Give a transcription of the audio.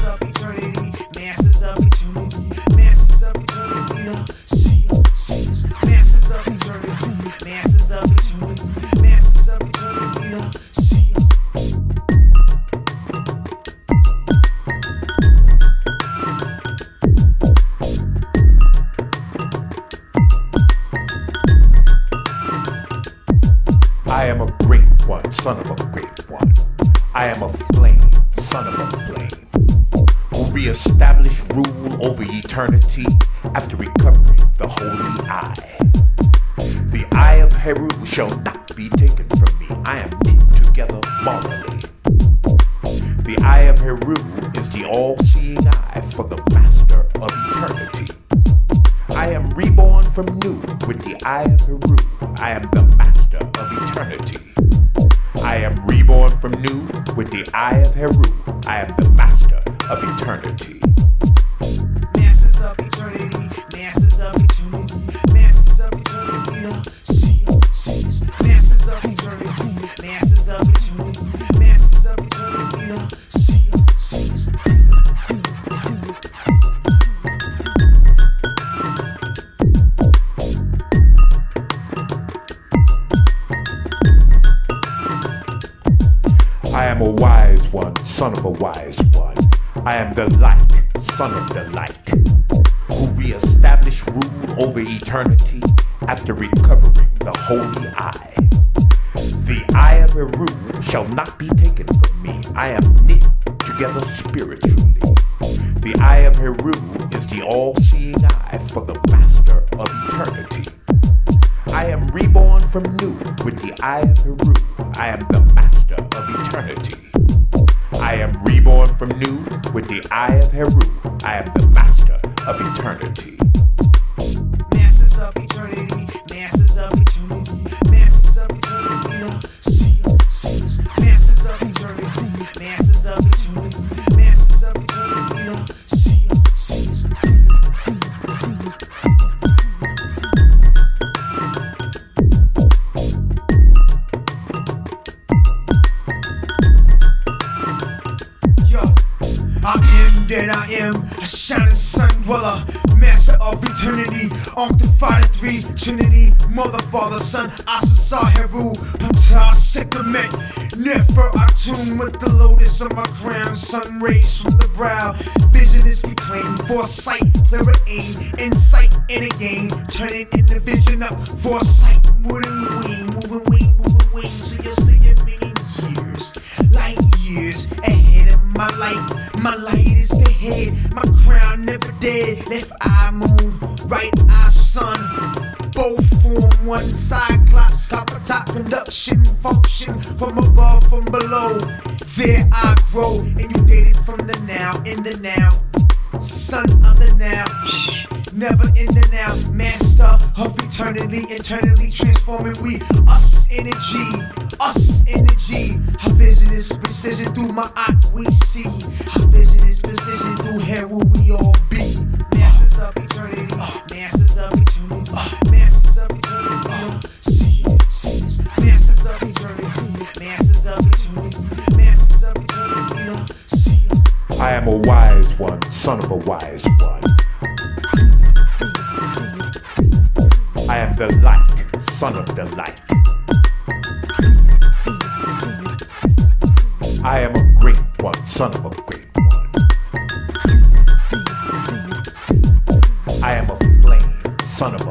Masters of eternity, masters of eternity, masters of eternity. Uh, Seals, masters of eternity, masters of eternity, masters of eternity. Uh, the seal. Uh. I am a great one, son of a great one. I am a flame, son of a flame, reestablish rule over eternity after recovering the holy eye. The eye of Heru shall not be taken from me. I am knit together morally. The eye of Heru is the all-seeing eye for the master of eternity. I am reborn from new with the eye of Heru. I am the master of eternity. I am reborn from new with the eye of Heru. I am the master of eternity. Masters of eternity, masters of eternity, masters of eternity. Uh, the seal, seals, masters of eternity, masters of eternity, masters of eternity. Uh, the seal, seals. I am a wise one, son of a wise. I am the light, son of the light, who reestablish rule over eternity after recovering the holy eye. The eye of Heru shall not be taken from me. I am knit together spiritually. The eye of Heru is the all-seeing eye for the master of eternity. I am reborn from new with the eye of Heru. I am the master of eternity. I am reborn from new with the eye of Heru. I am the master of eternity. That I am, a shining sun dweller, master of eternity, Octified three, Trinity, Mother, Father, Son, Ausar, Heru, Ptah, Sekhmet, Nefertum with the lotus on my crown, sun rays from the brow, vision is reclaimed, foresight, clearer aim, insight in a game, turning in the vision up, foresight, dead. Left eye moon, right eye sun. Both form one cyclops, copper top conduction function from above, from below. There I grow, and you dated from the now, in the now. Son of the now, shh, never in the now. Master of eternity, eternally transforming. We us energy, us energy. Our vision is precision through my eye we see. Our vision is precision through hair a wise one, son of a wise one. I am the light, son of the light. I am a great one, son of a great one. I am a flame, son of a